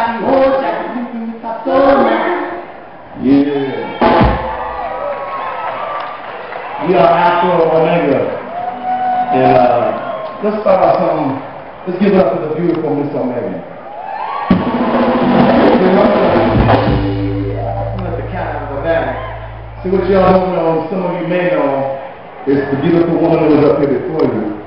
Bobby Yeah. We are Afro Omega. And uh, let's start our some. Let's give up to the beautiful Miss Omega. See what y'all don't know, some of you may know, is the beautiful woman who was up here before you.